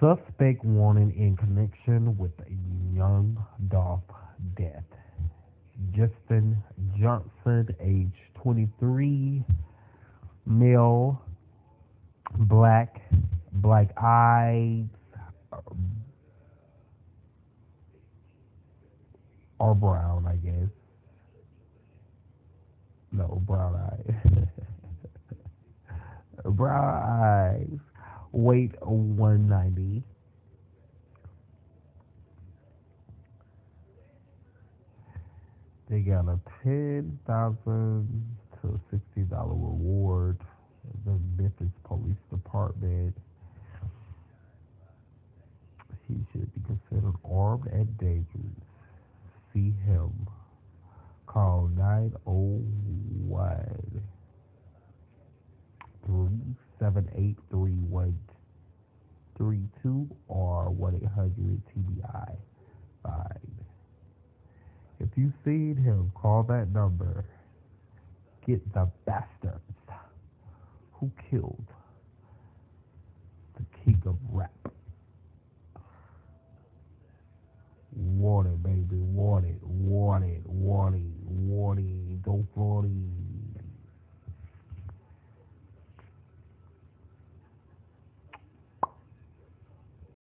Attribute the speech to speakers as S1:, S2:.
S1: Suspect wanted in connection with a young Dolph death. Justin Johnson, age 23, male, black, black eyes, or brown, I guess. No, brown eyes. brown eyes. Weight 190. They got a ten thousand to sixty dollar reward. The Memphis Police Department. He should be considered armed and dangerous. See him. Call 901 378 3132 or 1 800 TBI. Fine. If you seen him, call that number. Get the bastards who killed the king of rap. It, baby. Want